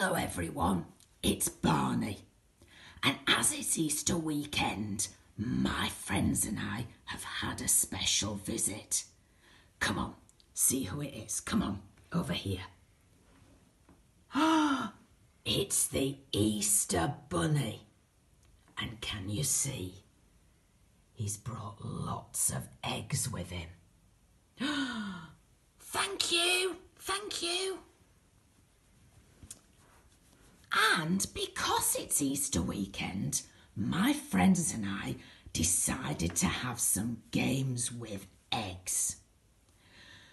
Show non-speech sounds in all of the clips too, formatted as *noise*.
Hello, everyone. It's Barney. And as it's Easter weekend, my friends and I have had a special visit. Come on, see who it is. Come on, over here. Ah, *gasps* it's the Easter Bunny. And can you see? He's brought lots of eggs with him. *gasps* Thank you, thank you. And because it's Easter weekend, my friends and I decided to have some games with eggs.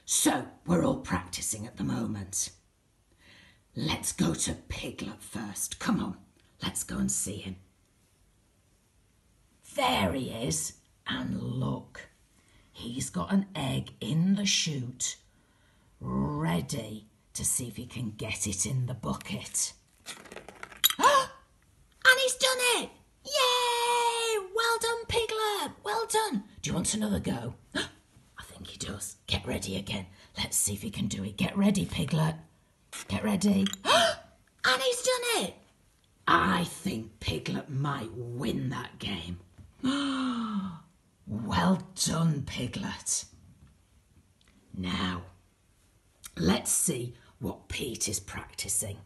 So we're all practicing at the moment. Let's go to Piglet first. Come on, let's go and see him. There he is. And look, he's got an egg in the chute, ready to see if he can get it in the bucket. and he's done it! Yay! Well done, Piglet! Well done! Do you want another go? *gasps* I think he does. Get ready again. Let's see if he can do it. Get ready, Piglet. Get ready. *gasps* and he's done it! I think Piglet might win that game. *gasps* well done, Piglet. Now, let's see what Pete is practicing.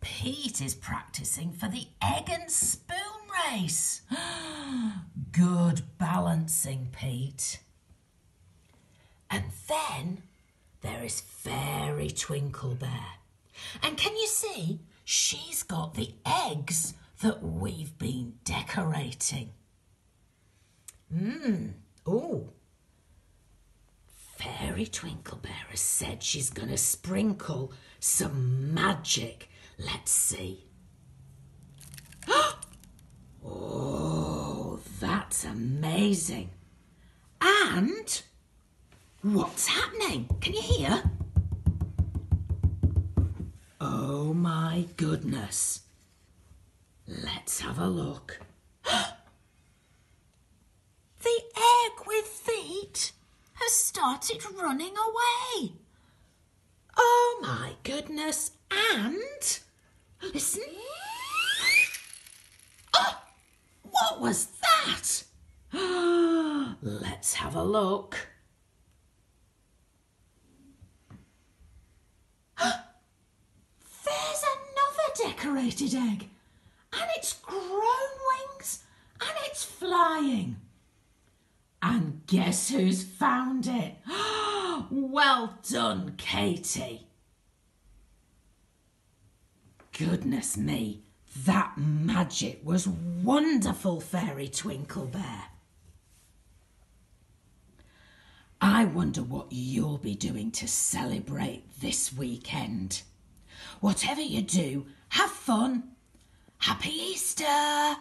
Pete is practicing for the egg and spoon race. *gasps* Good balancing, Pete. And then there is Fairy Twinkle Bear. And can you see? She's got the eggs that we've been decorating. Mmm. Oh. Fairy Twinkle Bear has said she's going to sprinkle some magic. Let's see. Oh, that's amazing. And what's happening? Can you hear? Oh my goodness. Let's have a look. *gasps* the egg with feet has started running away. Oh my goodness. And listen. *gasps* Oh, what was that? *gasps* Let's have a look. *gasps* There's another decorated egg and it's grown wings and it's flying. And guess who's found it? *gasps* well done, Katie. Goodness me, that magic was wonderful, Fairy Twinkle Bear. I wonder what you'll be doing to celebrate this weekend. Whatever you do, have fun Happy Easter!